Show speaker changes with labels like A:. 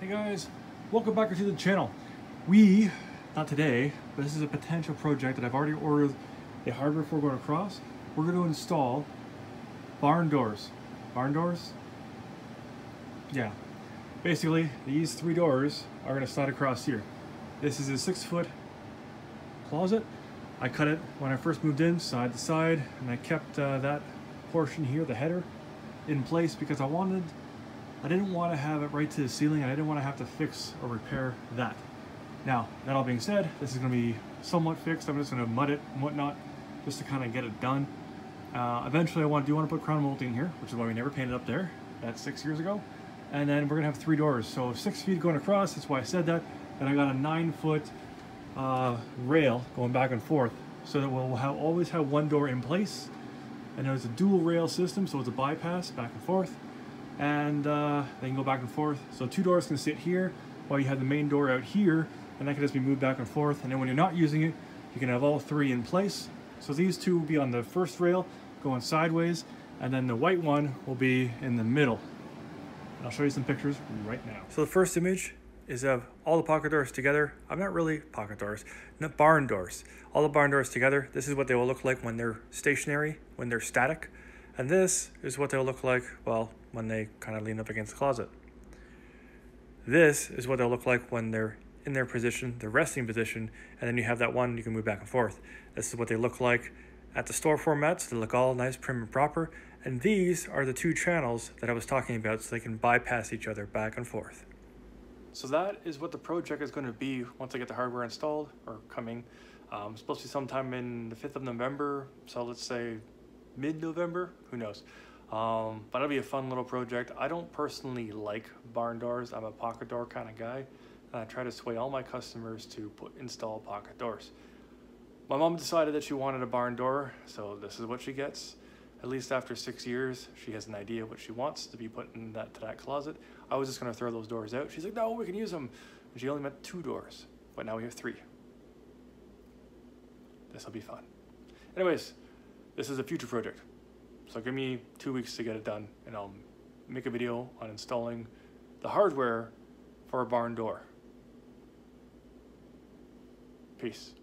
A: Hey guys, welcome back to the channel. We, not today, but this is a potential project that I've already ordered the hardware for going across. We're going to install barn doors. Barn doors? Yeah. Basically, these three doors are going to slide across here. This is a six foot closet. I cut it when I first moved in, side to side, and I kept uh, that portion here, the header, in place because I wanted I didn't want to have it right to the ceiling and I didn't want to have to fix or repair that. Now, that all being said, this is going to be somewhat fixed. I'm just going to mud it and whatnot just to kind of get it done. Uh, eventually, I want do want to put crown molding here, which is why we never painted up there. That's six years ago. And then we're going to have three doors. So six feet going across, that's why I said that. And I got a nine foot uh, rail going back and forth so that we'll have, always have one door in place. And there's a dual rail system, so it's a bypass back and forth and uh, they can go back and forth. So two doors can sit here while you have the main door out here and that can just be moved back and forth. And then when you're not using it, you can have all three in place. So these two will be on the first rail going sideways and then the white one will be in the middle. And I'll show you some pictures right now. So the first image is of all the pocket doors together. I'm not really pocket doors, not barn doors. All the barn doors together. This is what they will look like when they're stationary, when they're static. And this is what they'll look like, well, when they kind of lean up against the closet. This is what they'll look like when they're in their position, the resting position, and then you have that one you can move back and forth. This is what they look like at the store formats. They look all nice, prim, and proper. And these are the two channels that I was talking about so they can bypass each other back and forth. So that is what the project is going to be once I get the hardware installed or coming. Um, supposed to be sometime in the 5th of November. So let's say mid-November, who knows. Um, but it'll be a fun little project. I don't personally like barn doors. I'm a pocket door kind of guy. And I try to sway all my customers to put install pocket doors. My mom decided that she wanted a barn door, so this is what she gets. At least after six years, she has an idea what she wants to be put in that to that closet. I was just gonna throw those doors out. She's like, no, we can use them. And she only meant two doors, but now we have three. This will be fun. Anyways, this is a future project. So give me two weeks to get it done and I'll make a video on installing the hardware for a barn door. Peace.